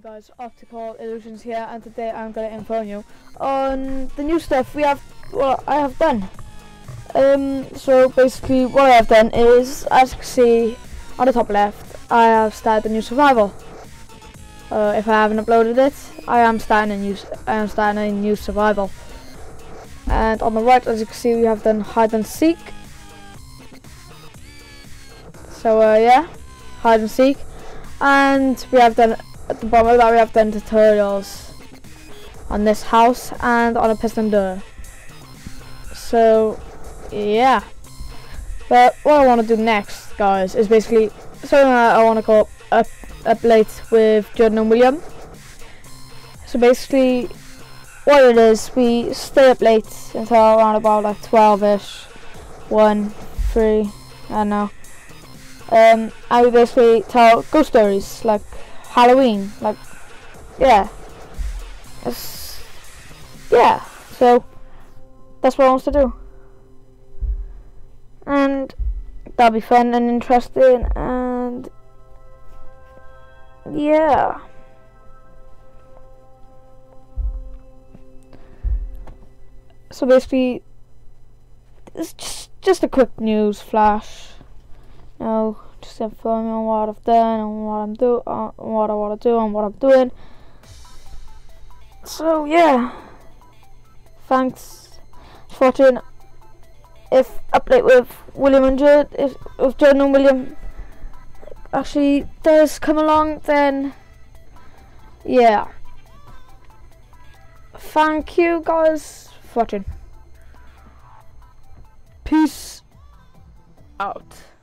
guys, Optical ILLusionz here, and today I'm to inform you on the new stuff we have, what I have done. Um, so basically what I have done is, as you can see on the top left, I have started a new survival. Uh, if I haven't uploaded it, I am starting a new, I am starting a new survival. And on the right, as you can see, we have done hide and seek. So uh, yeah, hide and seek, and we have done at the bottom of that we have done tutorials on this house and on a piston door. So yeah, but what I want to do next, guys, is basically something that I want to go up up late with Jordan and William. So basically, what it is, we stay up late until around about like 12ish, 1, 3, I don't know. Um, we basically tell ghost stories, like Halloween, like, yeah. It's, yeah, so that's what I want to do. And that'll be fun and interesting, and yeah. So basically, it's just, just a quick news flash. You know, just inform you on what I've done and what I'm do, uh, what I want to do and what I'm doing. So yeah, thanks for watching. If update with William and Judd, if Jordan and William actually does come along, then yeah. Thank you guys for watching. Peace out.